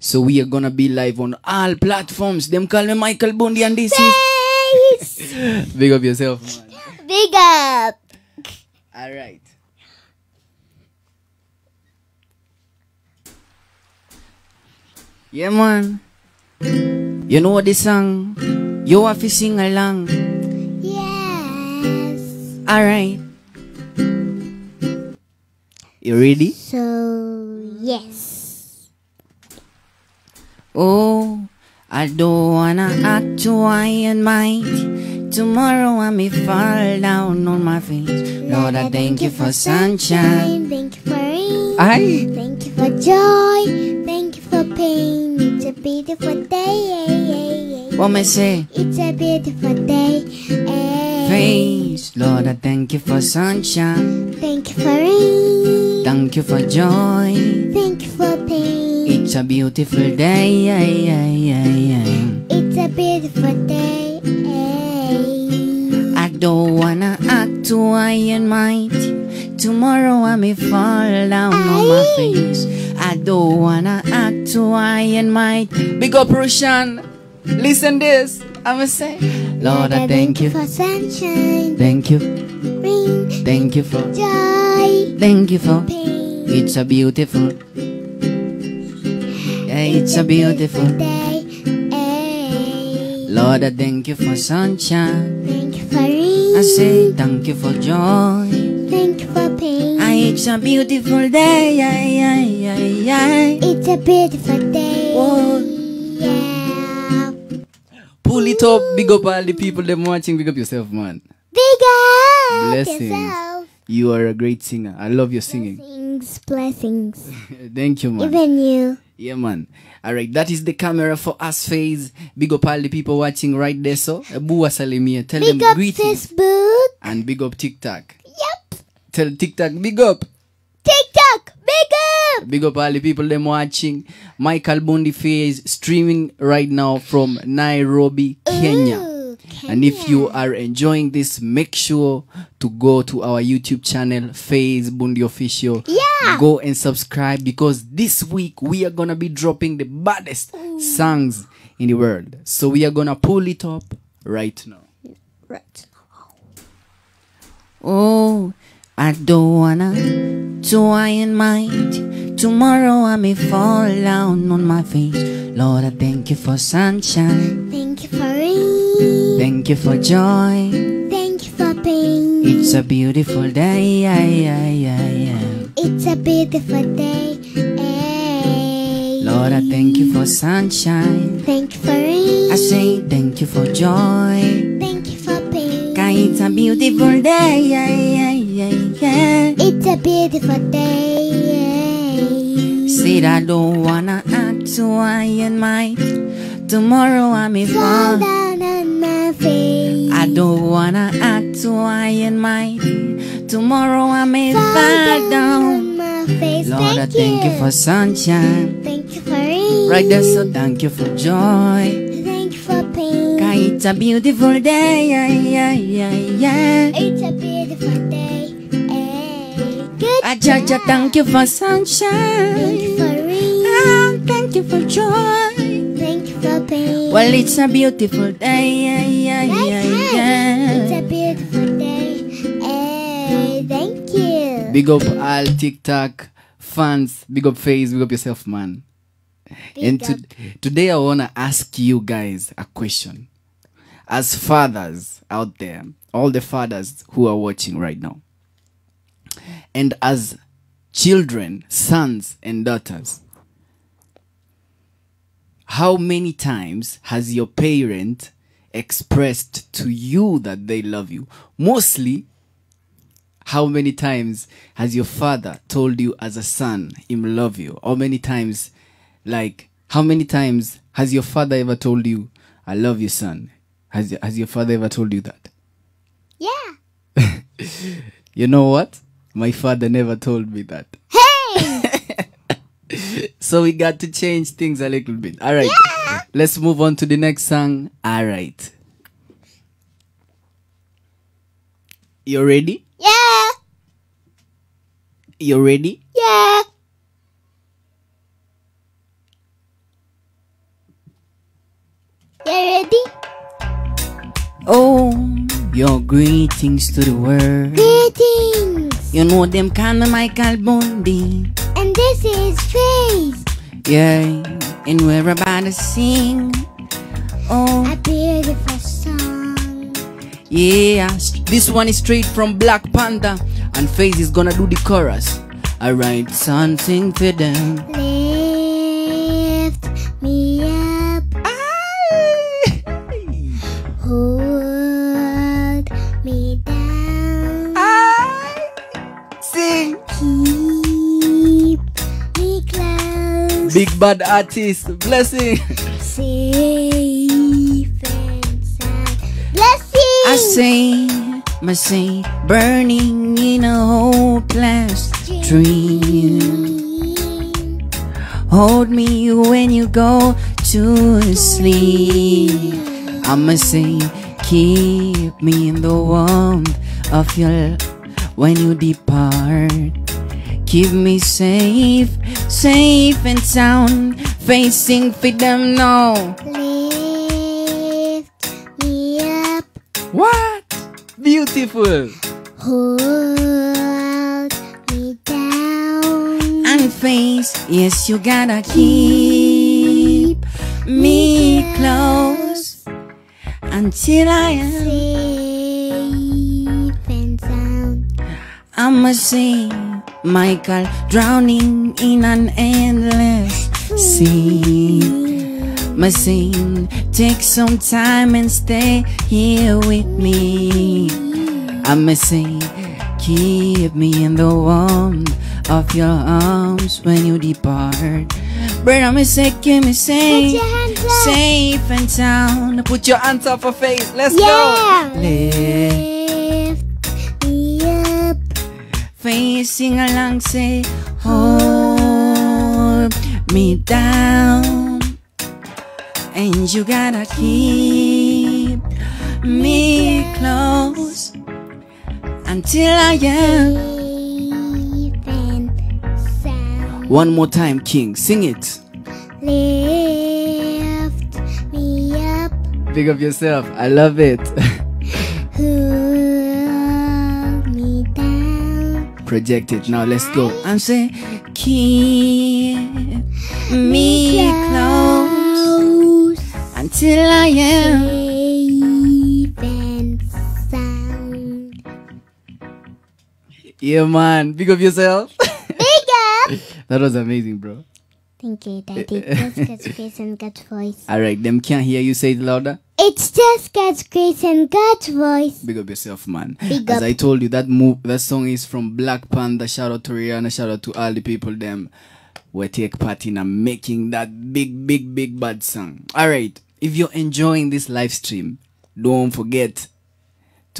So we are gonna be live on all platforms. Them call me Michael Bundi and this is Big up yourself, man. Big up. Alright. Yeah man. You know what this song? You have to sing along. Yes. Alright. You ready? So, yes. Oh, I don't wanna act too high and might. Tomorrow I may fall down on my face. Lord, I thank you for sunshine. Thank you for rain. Aye. Thank you for joy. Thank you for pain. It's a beautiful day. What may say? It's a beautiful day. Face, Lord, I thank you for sunshine. Thank you for rain. Thank you for joy. Thank you. It's a beautiful day. It's a beautiful day. I don't wanna act too high and mighty. Tomorrow I may fall down on my face. I don't wanna act too high and mighty. Big up Roshan. Listen this. I'ma say, Lord, I thank you. for sunshine. Thank you. Rain. Thank you for. Joy. Thank you for. Pain. It's a beautiful. It's a beautiful. day. Lord, I thank you for sunshine. Thank you for rain. I say thank you for joy. Thank you for pain. It's a beautiful day. Yeah, yeah, yeah, yeah. It's a beautiful day. Whoa. Pull it up. Big up all the people them watching. Big up yourself, man. Big up Blessings. yourself. You are a great singer. I love your singing. Blessings, blessings. Thank you, man. Even you. Yeah, man. All right, that is the camera for us phase. Big up all the people watching right there. So, uh, Abu Salimia, uh, tell Big them up greetings Facebook. and big up TikTok. Yep. Tell TikTok big up. TikTok. Big up. Big up all the people them watching. Michael Bundi Fayez streaming right now from Nairobi, Kenya. Ooh, And if you are enjoying this, make sure to go to our YouTube channel, Fayez Bundi Official. Yeah. Go and subscribe because this week we are gonna be dropping the baddest songs in the world. So we are gonna pull it up right now. Right. Oh, I don't wanna to I in mind. Tomorrow I may fall down on my face. Lord, I thank you for sunshine. Thank you for rain. Thank you for joy. Thank you for pain. It's a beautiful day. Ay, ay, ay, ay. It's a beautiful day. Ay. Lord, I thank you for sunshine. Thank you for rain. I say thank you for joy. Thank you for pain. Cause it's a beautiful day. Ay, ay, ay, ay. It's a beautiful day. Said I don't wanna act too high and might. Tomorrow I may Fall face. I don't wanna act too high and mighty. Tomorrow I may Fall fall down down. on my face. Lord, I thank, thank you for sunshine. Thank you for rain. Right there, so thank you for joy. Thank you for pain. Cause it's a beautiful day. Yeah, yeah, yeah, yeah. It's a beautiful day. Ay. Good. I judge, job. thank you for sunshine. Thank you for rain. Ah, thank you for joy. For pain. Well, it's a beautiful day. Yeah, yeah, That's yeah. It's a beautiful day. Ay. Eh, thank you. Big up all TikTok fans. Big up Fayez. Big up yourself, man. Big and to, today I want to ask you guys a question. As fathers out there, all the fathers who are watching right now, and as children, sons, and daughters, how many times has your parent expressed to you that they love you? Mostly, how many times has your father told you as a son him love you? How many times, like, how many times has your father ever told you, I love you, son? Has, has your father ever told you that? Yeah. You know what? My father never told me that. Hey. so we got to change things a little bit. All right. Yeah. Let's move on to the next song. All right. You ready? Yeah. You ready? Yeah. You ready? Oh, your greetings to the world. Greetings. You know them kind of Michael Bundi. This is Trace. Yeah, and we're about to sing. Oh, A beautiful song. yeah. This one is straight from Black Panther, and Fayez is gonna do the chorus. I write something for them. Lift Big bad artist, blessing. Safe and sound. Blessing. I say, my say, burning in a hopeless dream. Hold me when you go to sleep. I'ma say, keep me in the warmth of your when you depart. Keep me safe, safe and sound, facing freedom now. Lift me up. What? Beautiful. Hold me down. And face, yes, you gotta keep me close until I am. Safe and sound. I'ma say, Michael, drowning in an endless sea. My saying, take some time and stay here with me. I'ma keep me in the warmth of your arms when you depart. Brother, I'ma say, keep me safe, your hands up. safe and sound. Put your hands up for Fayez. Let's Yeah. go. Facing along, say, hold me down. And you gotta keep me close until I am. Safe and sound. One more time, King, sing it. Lift me up. Big up yourself. I love it. Project it. Now let's go. And say, keep me close until I am. Safe and sound. Yeah, man. Big up yourself. Big up. that was amazing, bro. Thank you, eh, Daddy. Eh. Just God's grace and God's voice. All right, them can't hear you say it louder. It's just God's grace and God's voice. Big up yourself, man. Big As up. I told you, that move, that song is from Black Panther. Shout out to Rihanna. Shout out to all the people them we take part in making that big, big, big bad song. All right, if you're enjoying this live stream, don't forget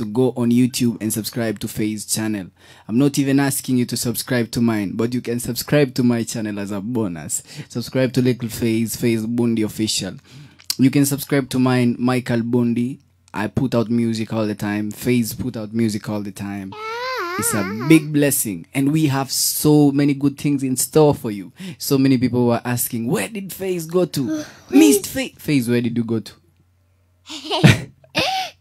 to go on YouTube and subscribe to Fayez channel. I'm not even asking you to subscribe to mine, but you can subscribe to my channel as a bonus. Subscribe to Little Fayez, Fayez Bundi Official. You can subscribe to mine, Michael Bundi. I put out music all the time. Fayez put out music all the time. It's a big blessing, and we have so many good things in store for you. So many people were asking, Where did Fayez go to? Missed Fayez. Fayez, where did you go to?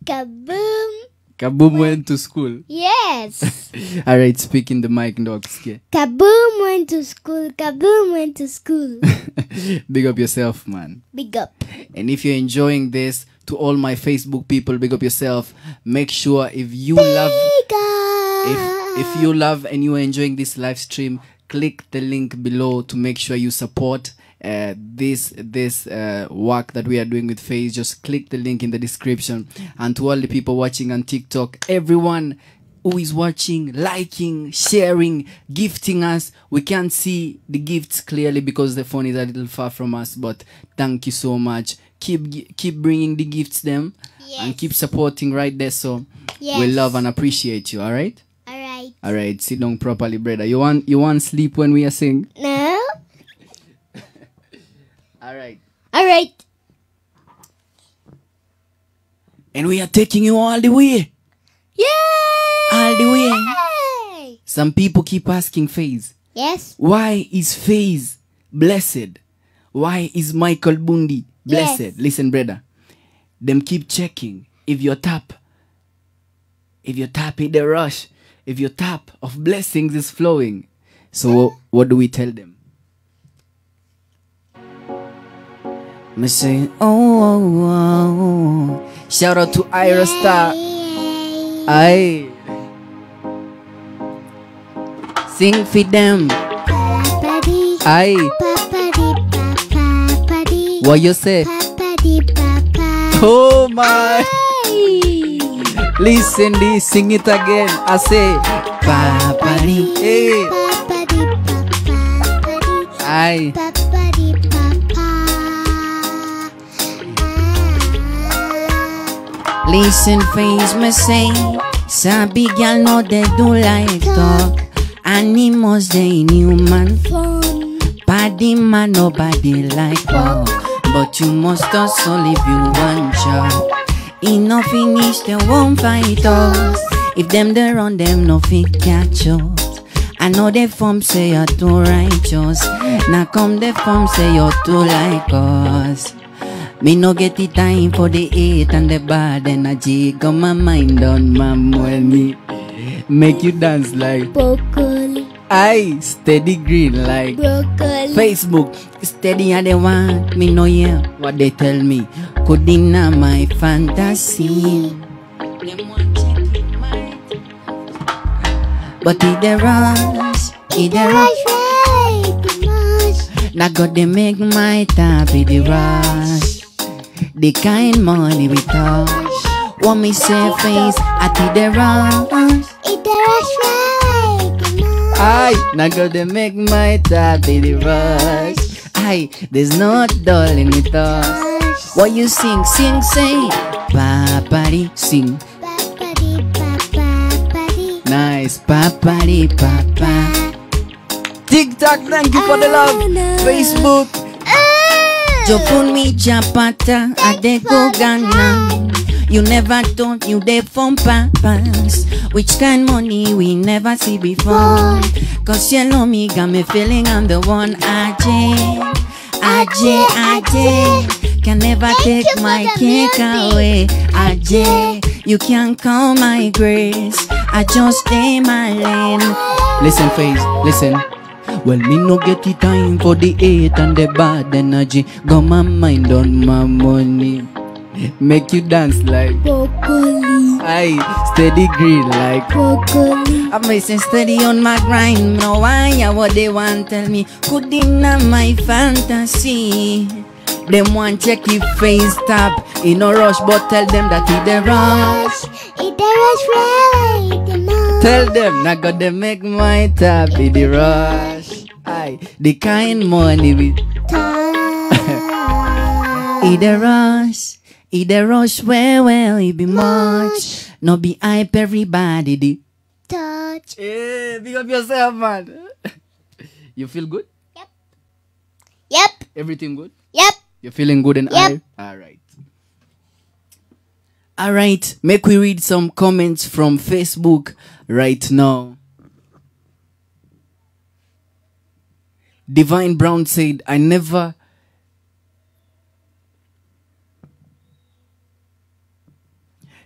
Kaboom. Kaboom went to school. Yes. All right, speaking the mic, dogs. Okay. Kaboom went to school. Kaboom went to school. big up yourself, man. Big up. And if you're enjoying this, to all my Facebook people, big up yourself. Make sure if you love, Big up. if if you love and you are enjoying this live stream, click the link below to make sure you support uh, this this uh, work that we are doing with Fayez. Just click the link in the description. And to all the people watching on TikTok, everyone who is watching, liking, sharing, gifting us. We can't see the gifts clearly because the phone is a little far from us. But thank you so much. Keep keep bringing the gifts them and keep supporting right there. So we love and appreciate you. All right. All right. All right, sit down properly, brother. You want you want sleep when we are sing? No. All right. All right. And we are taking you all the way. Yay! All the way. Some people keep asking Fayez, Yes. why is Fayez blessed? Why is Michael Bundi blessed? Yes. Listen, brother. them keep checking if your tap, if your tap in the rush, if your tap of blessings is flowing. So what, what do we tell them? Me say, oh, oh, oh. Shout out to Ayra Starr. Aye. Sing for them. Papadi, What you say? Oh my. Listen this, sing it again. I say, Papari. Hey. Papadi, eh. Aye. Listen, face me say, Sabi gal know they do like talk. Animals they human. Fun. Body man nobody like walk. But you must hustle if you want job. Enough finish they won't fight us. If them they run them no fit catch us. I know they form say you're too righteous. Now come the form say you're too like us. Me no get the time for the hate and the bad energy. Got my mind on my money. Make you dance like Broccoli, I steady green like broccoli. Facebook. Steady and they want me no hear what they tell me. Could in my fantasy. Them want check it, my- But it the rush, it the rush. Rush, right, the mush. Now God they make my time in the rush. The kind money we touch. Want me say face at the rush. It the rush, right, the mush. Aye. Now go to make my top in the rush. Aye. There's no dull in the us. What you sing, sing, say. Papari, sing. Papadi, papadi. Nice. Papari, papa. TikTok, thank you for the love. Oh, Facebook. Ah. Jo pun mi chapata, ade go Ghana. You never thought you dey from papas. Which kind money we never see before. Cause you know me, got me feeling I'm the one. Ajay, Ajay, Ajay. Can never take my the cake away. Ajay, you can't call my grace. I just stay my lane. Listen, Fayez, listen. Well, me no get the time for the hate and the bad energy. Got my mind on my money. Make you dance like Broccoli, I steady green like broccoli. I'm racing steady on my grind. No why what they want tell me. Could deny my fantasy. Them want check if face tap. In no rush, but tell them that it the rush. It the rush, right. Tell them not gonna make my top in the rush. Aye, the kind money we Time. It the rush. It the rush where well it be much. No be hype everybody. The Touch. Hey, big up yourself, man. you feel good? Yep. Yep. Everything good? Yep. You're feeling good and Yep. I? Alright. Alright, make we read some comments from Facebook right now. Divine Brown said, I never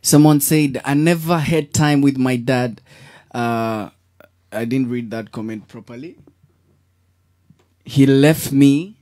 Someone said, I never had time with my dad. Uh, I didn't read that comment properly. He left me,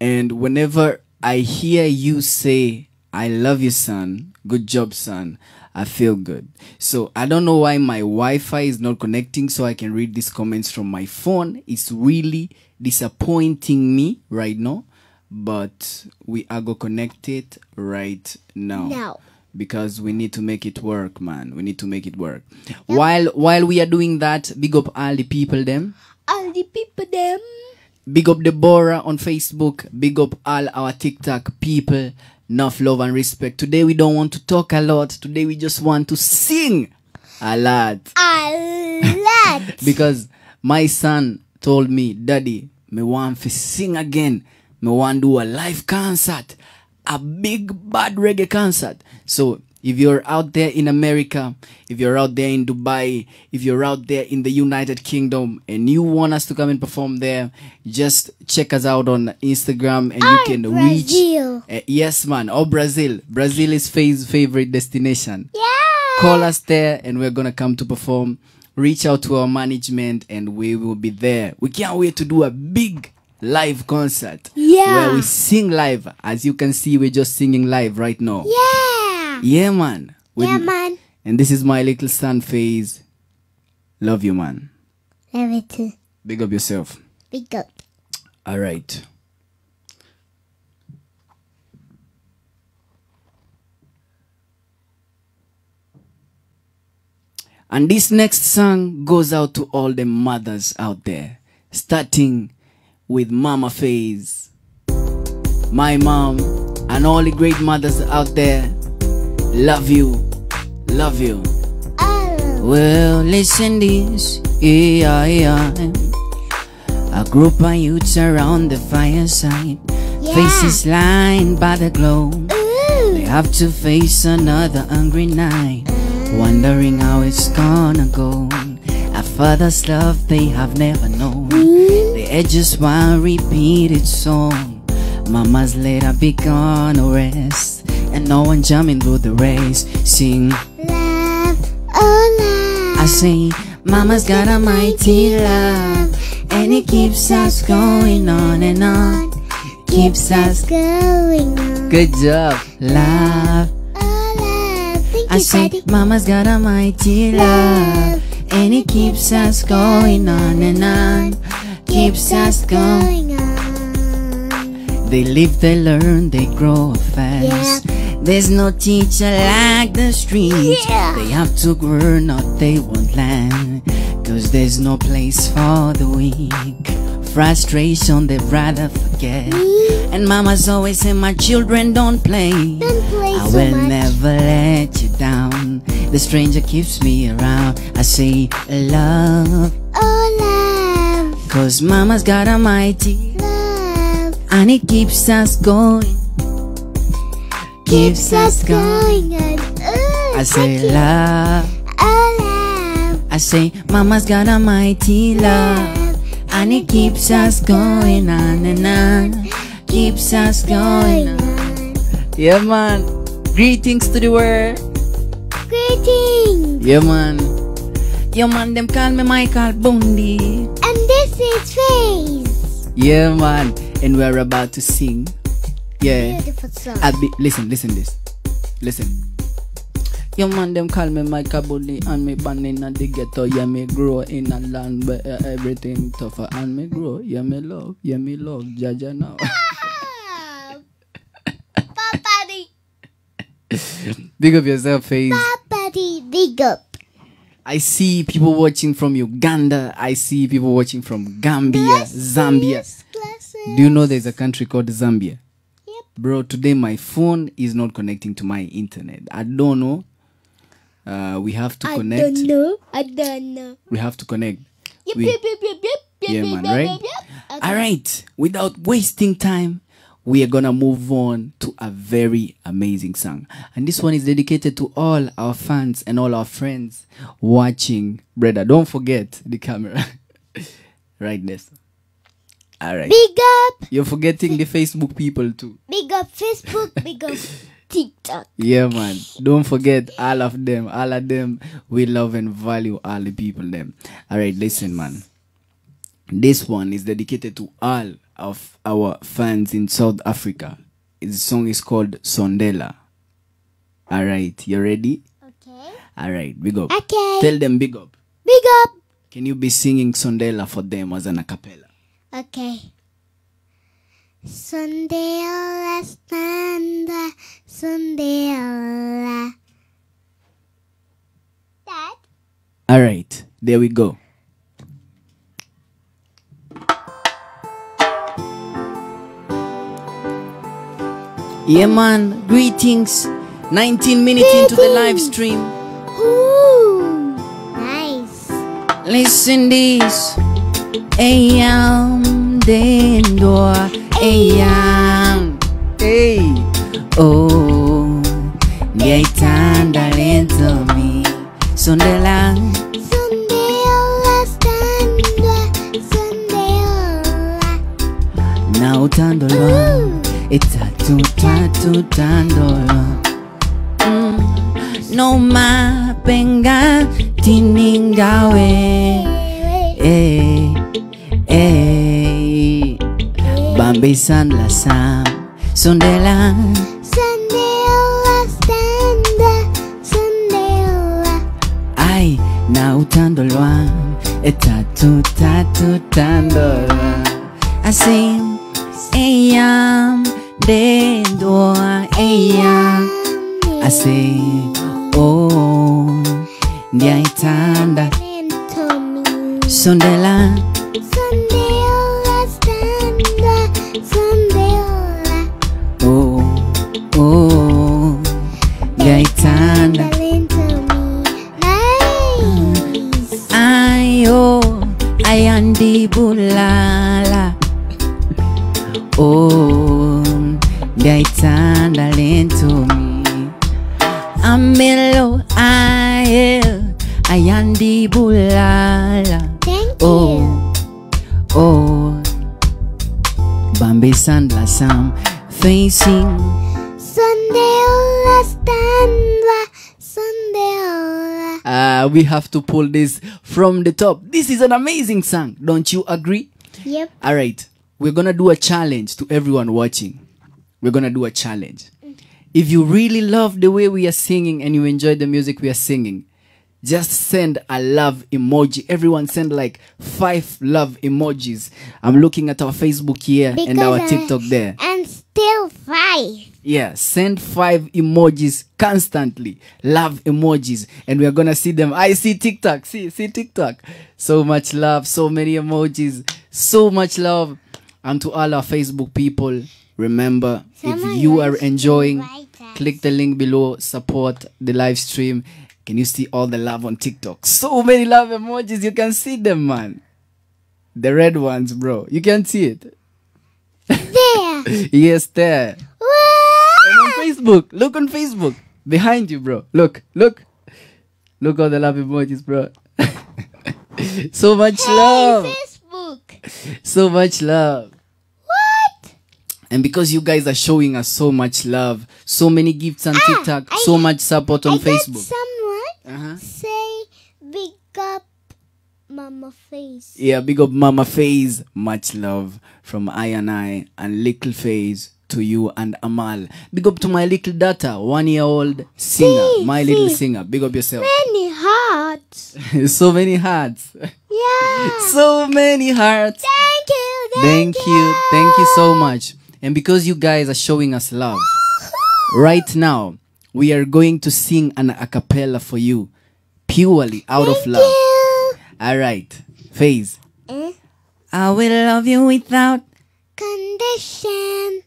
and whenever I hear you say, I love you, son, good job, son, I feel good. So I don't know why my Wi Fi is not connecting so I can read these comments from my phone. It's really disappointing me right now, but we are go connected right now Now. because we need to make it work man we need to make it work while while we are doing that big up all the people them All the people them. big up deborah on facebook big up all our tiktok people enough love and respect. Today we don't want to talk a lot. Today we just want to sing a lot. A lot. because my son told me daddy me want to sing again. Me want do a live concert a big bad reggae concert. So If you're out there in America, if you're out there in Dubai, if you're out there in the United Kingdom and you want us to come and perform there, just check us out on Instagram and you can Brazil. reach. Uh, yes, man. Or Brazil. Brazil is Faye's favorite destination. Yeah. Call us there and we're gonna come to perform. Reach out to our management and we will be there. We can't wait to do a big live concert. Yeah. Where we sing live. As you can see, we're just singing live right now. Yeah. Yeah, man. With- Yeah, man. And this is my little son Fayez. Love you, man. Love it too. Big up yourself. Big up. All right. And this next song goes out to all the mothers out there, starting with Mama Fayez, my mom, and all the great mothers out there. Love you, love you. Oh. Well, listen this, yeah, yeah. A group of youths around the fireside, Yeah. faces lined by the glow. They have to face another hungry night, wondering how it's gonna go. A father's love they have never known. They just one repeated song. Mama's later begun to rest, and no one jumping through the race. Sing, Love. Oh, love. I say, Mama's got a mighty love, and it keeps us going on and on. Keeps us going on. good job, love. Oh, love. Thank I you, say, Daddy. Mama's got a mighty love, and it keeps us going on and on. Keeps us going. going on. They live, they learn, they grow fast. There's no teacher like the streets. Yeah. They have to grow, or they won't learn. Cause there's no place for the weak. Frustration they'd rather forget. Mm. And mama's always saying My children don't play. Don't play I so will much. never let you down. The stranger keeps me around. I say, Love. Oh, love. Cause mama's got a mighty Love. and it keeps us going. Keeps us going. on. Ooh, I say love. Oh, love. I say mama's got a mighty love, and it keeps us going on and on. Keeps us going on. Yeah, man. Greetings to the world. Greetings. Yeah, man. Yeah, man. Them call me Michael Bundi. And this is Fayez. Yeah, man. And we're about to sing. Yeah. Beautiful song. I'll be, listen, listen this. Listen. Your man them call me Micah Bully and me born in a the ghetto. Yeah, me grow in a land where uh, everything tougher and me grow. Yeah, me love. Yeah, me love. Jaja now. Big up yourself, Fayez. Papadi. Big up. I see people watching from Uganda. I see people watching from Gambia, Zambia. Glasses. Do you know there's a country called Zambia? Bro, today my phone is not connecting to my internet. I don't know. Uh, we have to I connect. don't know. I don't know. We have to connect. Yep, We- yep, yep, yep, yep, yep, Yeah, yep, man, right? Okay. All right. Without wasting time, we are gonna move on to a very amazing song, and this one is dedicated to all our fans and all our friends watching. Brother, don't forget the camera. right, this. All right. Big up. You're forgetting the Facebook people too. Big up Facebook. Big up TikTok. Yeah, man. Don't forget all of them. All of them. We love and value all the people them. All right, listen, man. This one is dedicated to all of our fans in South Africa. The song is called Sondela. All right, you ready? Okay. All right, big up. Okay. Tell them big up. Big up. Can you be singing Sondela for them as an acapella? Okay. Sondela standa, sondela. Dad? All right, there we go. Yeah, man. Greetings. 19 minutes into the live stream. Ooh. Nice. Listen this. Ey yam den doa Ey yam Ey Oh Ngeitanda lenzomi. Sondela. Sondela standwa Sondela. Na utandolwa Itatu tatu tandolwa mm. No mapenga tiningawe Besando la Sam, Sondela. Sondela, Sanda, Sondela. Ay, nautándolo, tatu, tatu, tándolo. Así, ella, de doa, ella. Así, oh, dia itanda. Sondela. Sondela. Ayandibulala oh ndiaitanda lentomi amelo aye ayandibulala. Thank oh you. oh bambisandla sam facing Uh, we have to pull this from the top. This is an amazing song. Don't you agree? Yep. All right. We're going to do a challenge to everyone watching. We're going to do a challenge. If you really love the way we are singing and you enjoy the music we are singing, just send a love emoji. Everyone send like five love emojis. I'm looking at our Facebook here and our Because TikTok there. And still five. Yeah, send five emojis constantly. Love emojis. And we're gonna see them. I see TikTok. See, see TikTok. So much love, so many emojis, so much love. And to all our Facebook people, remember Someone if you are enjoying, click the link below, support the live stream. Can you see all the love on TikTok? So many love emojis, you can see them, man. The red ones, bro. You can see it. There. yes, there. On Facebook. Look on Facebook. Behind you, bro. Look, look. Look all the love emojis, bro. so much love. Facebook. So much love. What? And because you guys are showing us so much love, so many gifts on Ah, TikTok, I- so much support on I Facebook. someone Uh-huh. say big up mama Fayez. Yeah, big up Mama Fayez. Much love from I and I and Little Fayez to you and Amal. Big up to my little daughter, one year old singer, See, my little singer. Big up yourself. Many hearts. so many hearts. Yeah. so many hearts. Thank you. Thank you. Thank you so much. And because you guys are showing us love, right now, we are going to sing an a cappella for you, purely out of love. You. All right. Fayez. Eh? I will love you without Condition.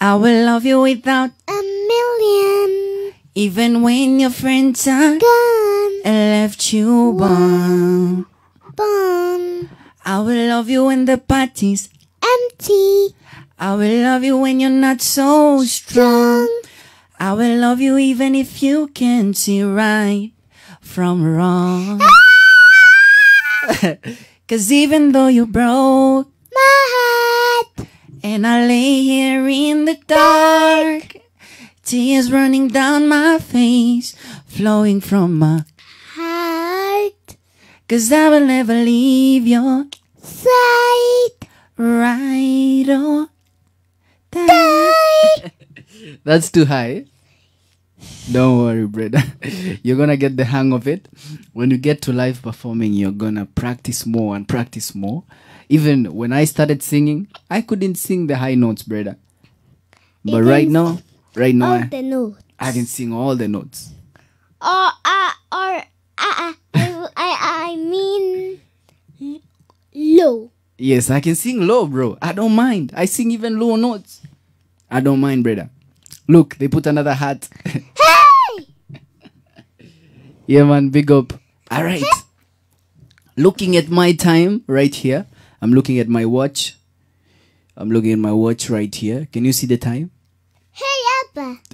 I will love you without A million. even when your friends are Gone. and left you born. Born. I will love you when the party's Empty. I will love you when you're not so strong. I will love you even if you can't see right from wrong. Ah! Cause even though you broke. And I lay here in the dark, tears running down my face, flowing from my Heart. Cause I will never leave your Sight. right or die. That's too high. Don't worry, brother. You're gonna get the hang of it. When you get to live performing, you're gonna practice more and practice more. Even when I started singing, I couldn't sing the high notes, brother. But right now, right now, All I, the notes. I can sing all the notes. Or uh, or uh, uh, I, I I mean low. Yes, I can sing low, bro. I don't mind. I sing even low notes. I don't mind, brother. Look, they put another hat. Hey! Yeah, man, big up. All right. looking at my time right here. I'm looking at my watch. I'm looking at my watch right here. Can you see the time? Hey! Papa.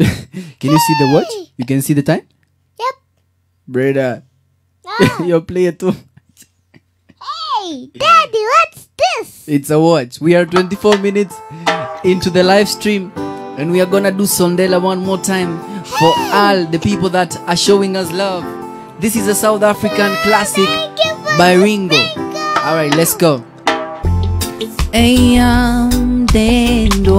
Can you see the watch? You can see the time? Yep. Brother, Ah, you're playing too. hey, Daddy, what's this? It's a watch. We are 24 minutes into the live stream and we are gonna do Sondela one more time for all the people that are showing us love. This is a South African classic Thank you for by Ringo. Alright, let's go. anh em đến đùa.